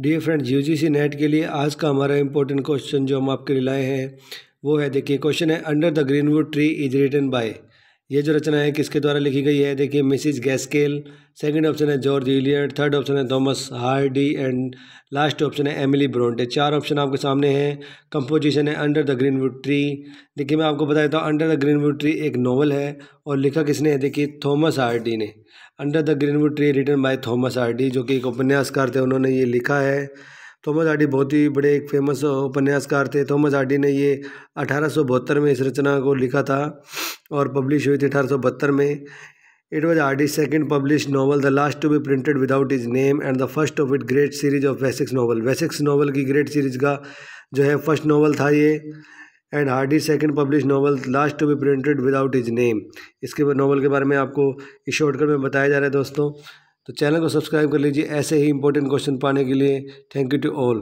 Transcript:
Dear friends UGC net के लिए आज का हमारा इंपॉर्टेंट क्वेश्चन जो हम आपके लिए लाए हैं, वो है, देखिए क्वेश्चन है Under the Greenwood Tree is written by ये जो रचना है, किसके द्वारा लिखी गई है? देखिए मिसिज गैस्केल। सेकंड ऑप्शन है जॉर्ज इलियट। थर्ड ऑप्शन है Thomas Hardy. And last option है एमिली ब्रोंटे। चार ऑप्शन आपके सामने हैं। कंपोजिशन है अंडर द ग्रीनवुड ट्री देखिए, मैं आपको बता देता हूँ अंडर द ग्रीनवुड ट्री एक नॉवल है और लिखा किसने है? देखिए, थॉमस हार्डी ने। Under the Greenwood Tree written by Thomas Hardy जो कि एक उपन्यासकार थे, उन्होंने ये लिखा है। थॉमस आर्डी बहुत ही बड़े एक फ़ेमस उपन्यासकार थे। थॉमस आर्डी ने ये अठारह सौ बहत्तर में इस रचना को लिखा था। और पब्लिश हुई थी अठारह सौ बहत्तर में। It was Hardy second publish novel the last to be printed without his name and the first of it great series of Wessex novel Wessex novel की ग्रेट सीरीज़ का जो है फ़र्स्ट नॉवल था ये। And Hardy second publish novel last to be printed without his name इसके novel के बारे में आपको इस शॉर्टकट में बताया जा रहा है दोस्तों। तो चैनल को सब्सक्राइब कर लीजिए, ऐसे ही इंपॉर्टेंट क्वेश्चन पाने के लिए। Thank you to all